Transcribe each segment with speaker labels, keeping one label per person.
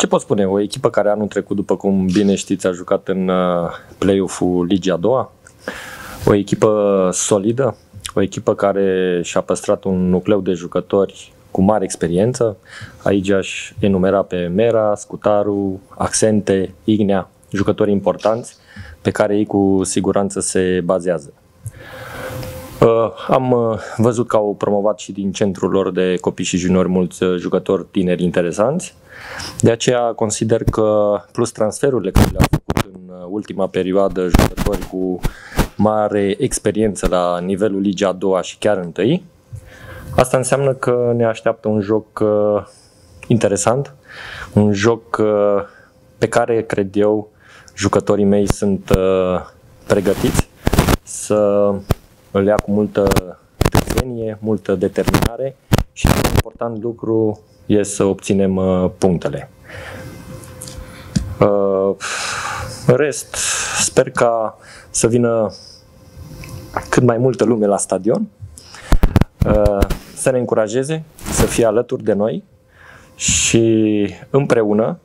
Speaker 1: Ce pot spune? O echipă care anul trecut, după cum bine știți, a jucat în uh, play-off-ul Ligii a doua, o echipă solidă, o echipă care și-a păstrat un nucleu de jucători cu mare experiență. Aici aș enumera pe Mera, Scutaru, Accente, Ignea, jucători importanți pe care ei cu siguranță se bazează. Uh, am uh, văzut că au promovat și din centrul lor de copii și juniori mulți uh, jucători tineri interesanți. De aceea consider că plus transferurile care le-au făcut în ultima perioadă jucători cu mare experiență la nivelul Ligii a doua și chiar întâi, asta înseamnă că ne așteaptă un joc interesant, un joc pe care cred eu jucătorii mei sunt pregătiți să îl ia cu multă târzienie, multă determinare și cel mai important lucru e să obținem uh, punctele. Uh, rest, sper ca să vină cât mai multă lume la stadion, uh, să ne încurajeze, să fie alături de noi și împreună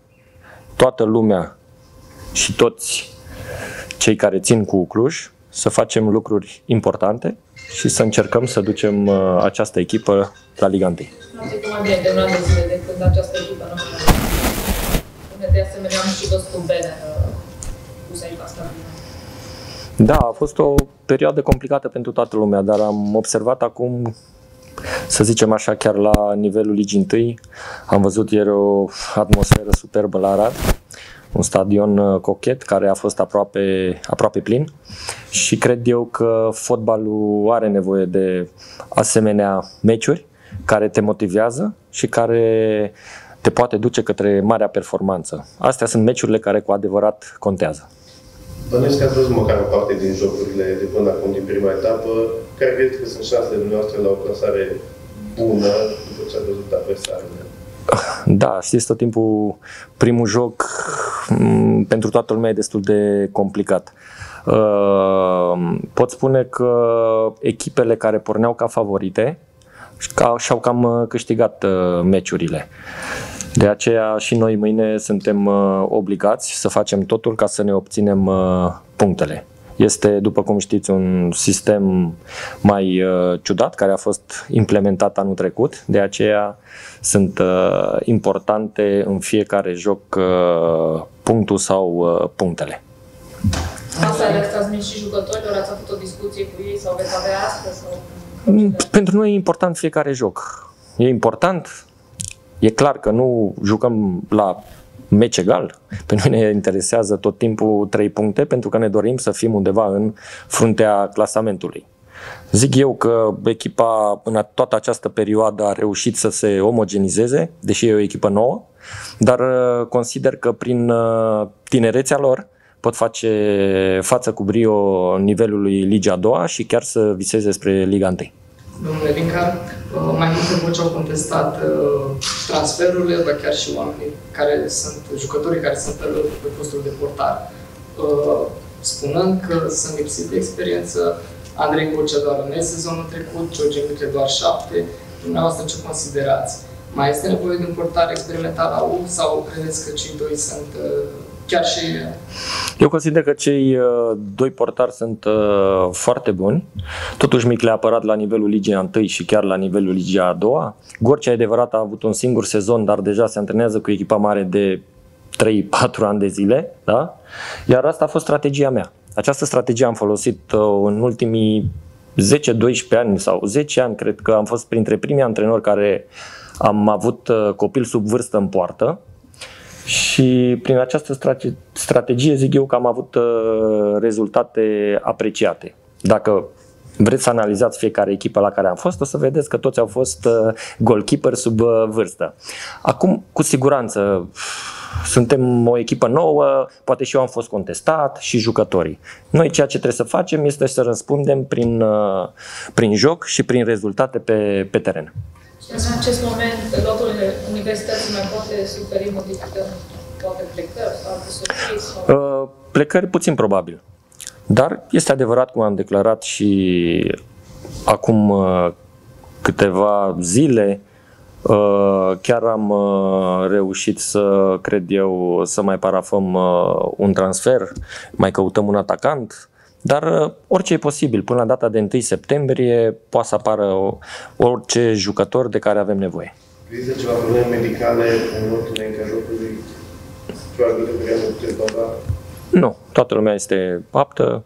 Speaker 1: toată lumea și toți cei care țin cu Cluj să facem lucruri importante și să încercăm să ducem uh, această echipă la Liga 1.
Speaker 2: mai bine de un an de zile de când această echipă nu știu. De asemenea, am și văzut un banner uh, pus aici la stadion.
Speaker 1: Da, a fost o perioadă complicată pentru toată lumea, dar am observat acum, să zicem așa, chiar la nivelul Ligii 1, am văzut ieri o atmosferă superbă la Arad un stadion uh, cochet care a fost aproape, aproape plin și cred eu că fotbalul are nevoie de asemenea meciuri care te motivează și care te poate duce către marea performanță. Astea sunt meciurile care cu adevărat contează.
Speaker 3: Bănuiesc că ați văzut măcar o parte din jocurile de până acum, din prima etapă. Care credeți că sunt șansele dumneavoastră la o clasare bună după ce ați văzut adversarele?
Speaker 1: Da, știți tot timpul primul joc mm, pentru toată lumea e destul de complicat. Uh, pot spune că echipele care porneau ca favorite și-au cam uh, câștigat uh, meciurile. De aceea și noi mâine suntem obligați să facem totul ca să ne obținem punctele. Este, după cum știți, un sistem mai uh, ciudat care a fost implementat anul trecut, de aceea sunt uh, importante în fiecare joc uh, punctul sau uh, punctele.
Speaker 2: Asta le-ați transmis și jucătorilor? Ați avut o discuție cu ei sau veți avea astăzi? Sau... Mm,
Speaker 1: pentru noi e important fiecare joc. E important, e clar că nu jucăm la meci egal. Pe noi ne interesează tot timpul 3 puncte pentru că ne dorim să fim undeva în fruntea clasamentului. Zic eu că echipa în toată această perioadă a reușit să se omogenizeze, deși e o echipă nouă, dar uh, consider că prin uh, tinerețea lor pot face față cu brio nivelului Liga a doua și chiar să viseze spre Liga 1
Speaker 4: domnule Vinca, uh, mai multe voci au contestat uh, transferurile, dar chiar și oamenii care sunt, jucătorii care sunt pe, pe postul de portar, uh, spunând că sunt lipsiți de experiență, Andrei Gocea doar în sezonul trecut, George Mitre doar șapte. Dumneavoastră ce considerați? Mai este nevoie de un portar experimental la U sau credeți că cei doi sunt chiar și...
Speaker 1: Eu consider că cei uh, doi portari sunt uh, foarte buni. Totuși Mic le-a apărat la nivelul Ligii a 1 și chiar la nivelul Ligii a doua. Gorcea, adevărat, a avut un singur sezon, dar deja se antrenează cu echipa mare de 3-4 ani de zile. Da? Iar asta a fost strategia mea. Această strategie am folosit uh, în ultimii 10-12 ani sau 10 ani, cred că am fost printre primii antrenori care am avut copil sub vârstă în poartă și prin această strategie zic eu că am avut uh, rezultate apreciate. Dacă vreți să analizați fiecare echipă la care am fost, o să vedeți că toți au fost uh, goalkeeper sub uh, vârstă. Acum, cu siguranță, suntem o echipă nouă, poate și eu am fost contestat și jucătorii. Noi ceea ce trebuie să facem este să răspundem prin, prin joc și prin rezultate pe, pe teren.
Speaker 2: Și în acest moment, lotul universității mai poate suferi modificări, poate plecări sau alte surprize? Sau...
Speaker 1: Uh, plecări puțin probabil. Dar este adevărat, cum am declarat și acum uh, câteva zile, Uh, chiar am uh, reușit să, cred eu, să mai parafăm uh, un transfer, mai căutăm un atacant, dar orice e posibil. Până la data de 1 septembrie poate să apară orice jucător de care avem nevoie.
Speaker 3: Există ceva probleme medicale în momentul înaintea jocului? Probabil că nu puteți
Speaker 1: Nu, toată lumea este aptă.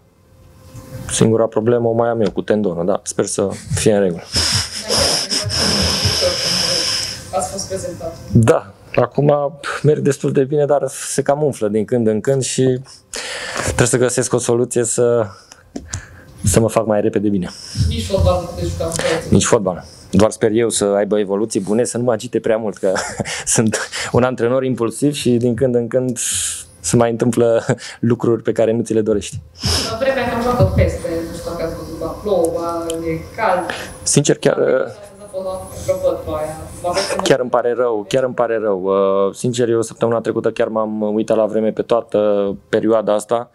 Speaker 1: Singura problemă o mai am eu cu tendonul, da. Sper să fie în regulă.
Speaker 2: Ați fost prezentat.
Speaker 1: Da, acum merg destul de bine, dar se cam umflă din când în când și trebuie să găsesc o soluție să, să mă fac mai repede bine.
Speaker 2: Nici fotbal nu puteți juca
Speaker 1: Nici fotbal. Doar sper eu să aibă evoluții bune, să nu mă agite prea mult, că sunt un antrenor impulsiv și din când în când se mai întâmplă lucruri pe care nu ți le dorești.
Speaker 2: La vremea am joacă peste, nu știu dacă ați văzut, ba plouă, e cald.
Speaker 1: Sincer, chiar... Chiar îmi pare rău, chiar îmi pare rău. Uh, sincer, eu săptămâna trecută chiar m-am uitat la vreme pe toată perioada asta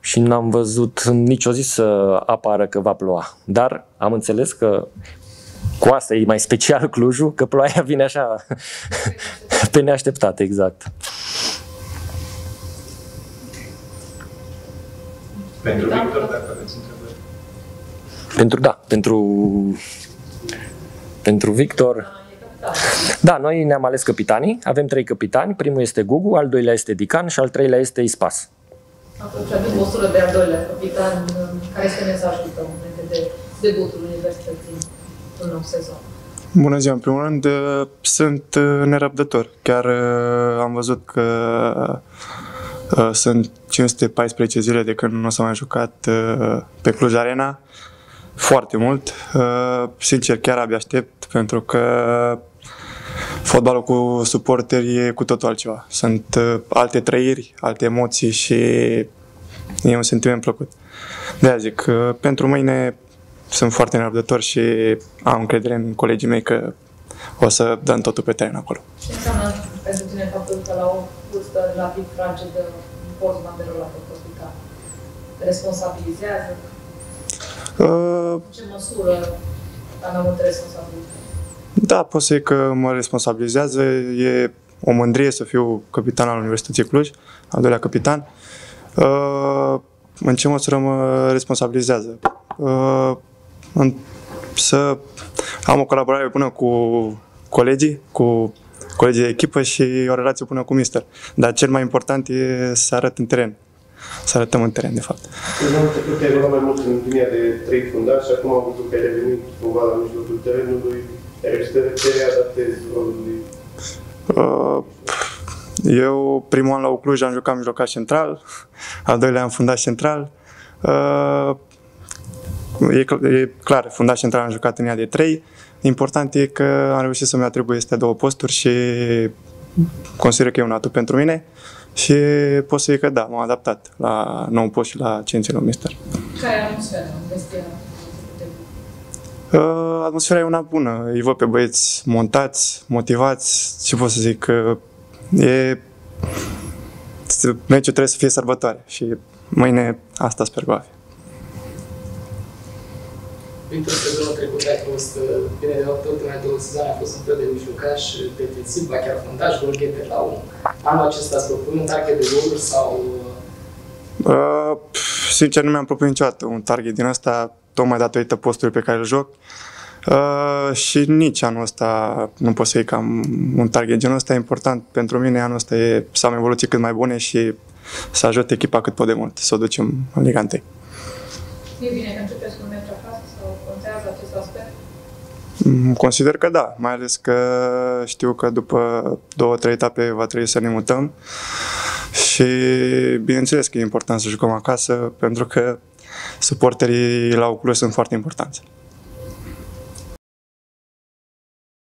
Speaker 1: și n-am văzut nicio zi să apară că va ploua. Dar am înțeles că cu asta e mai special Clujul, că ploaia vine așa pe neașteptate, exact.
Speaker 3: Pentru Victor, dacă aveți întrebări.
Speaker 1: Pentru, da, pentru, pentru Victor. Da, noi ne-am ales capitanii, avem trei capitani, primul este Gugu, al doilea este Dican și al treilea este Ispas.
Speaker 2: Atunci, din postură de al doilea capitan, care este mesajul tău înainte de debutul universității în nou sezon?
Speaker 5: Bună ziua, în primul rând, sunt nerăbdător. Chiar uh, am văzut că Uh, sunt 514 zile de când nu s-a mai jucat uh, pe Cluj Arena. Foarte mult. Uh, sincer, chiar abia aștept pentru că fotbalul cu suporteri e cu totul altceva. Sunt alte trăiri, alte emoții și e un sentiment plăcut. De aia zic, pentru mâine sunt foarte nerăbdător și am încredere în colegii mei că o să dăm totul pe teren acolo.
Speaker 2: Ce înseamnă pentru tine faptul că la o vârstă relativ fragedă poți banderola pe hospital? Te responsabilizează? Uh, în ce măsură am avut responsabilitate?
Speaker 5: Da, pot să zic că mă responsabilizează. E o mândrie să fiu capitan al Universității Cluj, al doilea capitan. Uh, în ce măsură mă responsabilizează? Uh, în, să am o colaborare bună cu colegii, cu colegii de echipă și o relație bună cu mister. Dar cel mai important e să arăt în teren. Să arătăm în teren, de fapt.
Speaker 3: Sezonul trecut ai mai mult în linia de trei fundași și acum am văzut că ai revenit cumva la mijlocul terenului. Ai reușit să te readaptezi rolului? Uh,
Speaker 5: eu primul an la Ucluj am jucat mijlocaș central, al doilea am fundaș central. Uh, e, e clar, fundaș central am jucat în ea de 3. Important e că am reușit să-mi atribui este două posturi și consider că e un atu pentru mine și pot să zic că da, m-am adaptat la nou post și la ce lui mister.
Speaker 2: Care e atmosfera în
Speaker 5: Uh, atmosfera e una bună. Îi văd pe băieți montați, motivați. Ce pot să zic? Uh, e... Meciul trebuie să fie sărbătoare și mâine asta sper că va fi.
Speaker 4: Victor, sezonul trecut ai fost uh, bine de fapt ultimele două sezoane a fost un fel de mijlocaș defensiv, ba chiar fundaș, golgheter la un. Anul acesta ați propun un target de goluri sau...
Speaker 5: Uh, sincer, nu mi-am propus niciodată un target din asta, tocmai datorită postului pe care îl joc. Uh, și nici anul ăsta nu pot să zic că am un target genul ăsta. Important pentru mine anul ăsta e să am evoluții cât mai bune și să ajut echipa cât pot de mult, să o ducem în Liga 1.
Speaker 2: E bine că începeți cu un meci acasă sau contează acest aspect?
Speaker 5: Mm, consider că da, mai ales că știu că după două, trei etape va trebui să ne mutăm și bineînțeles că e important să jucăm acasă pentru că suporterii la Oculus sunt foarte importanți.